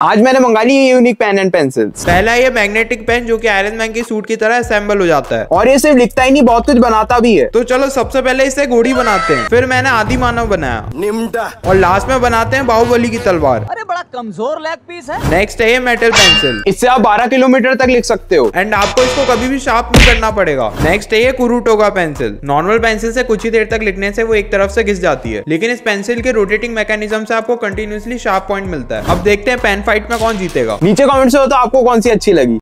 आज मैंने मंगा ली ये यूनिक पेन एंड पेंसिल पहला ये मैग्नेटिक पेन जो कि आयरन मैन की सूट की तरह असेंबल हो जाता है। और ये सिर्फ़ लिखता ही नहीं बहुत कुछ बनाता भी है। तो चलो सबसे पहले इसे घोड़ी बनाते हैं। फिर मैंने आदि मानव बनाया। निम्टा। और लास्ट में बनाते हैं बाहुबली की तलवार। अरे बड़ा कमज़ोर लेग पीस है। नेक्स्ट है ये मेटल पेंसिल इससे आप 12 किलोमीटर तक लिख सकते हो। एंड आपको इसको कभी भी शार्प नहीं करना पड़ेगा। नेक्स्ट है ये कुरुटो का पेंसिल नॉर्मल पेंसिल से कुछ ही देर तक लिखने से वो एक तरफ़ से घिस जाती है। लेकिन इस पेंसिल के रोटेटिंग मैकेनिज्म से आपको कंटिन्यूसली शार्प पॉइंट मिलता है। अब देखते हैं पेन फाइट में कौन जीतेगा? नीचे कमेंट से हो तो आपको कौन सी अच्छी लगी?